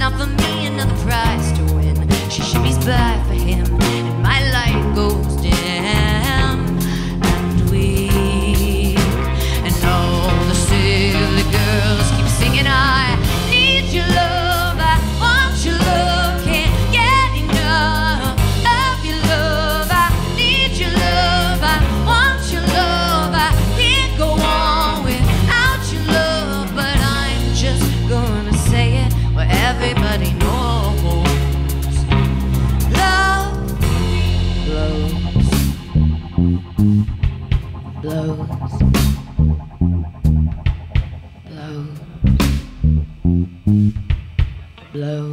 not for me another prize to win. She shimmies back. blows, blows, blows.